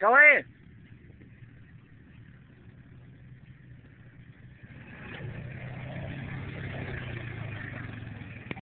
Joanne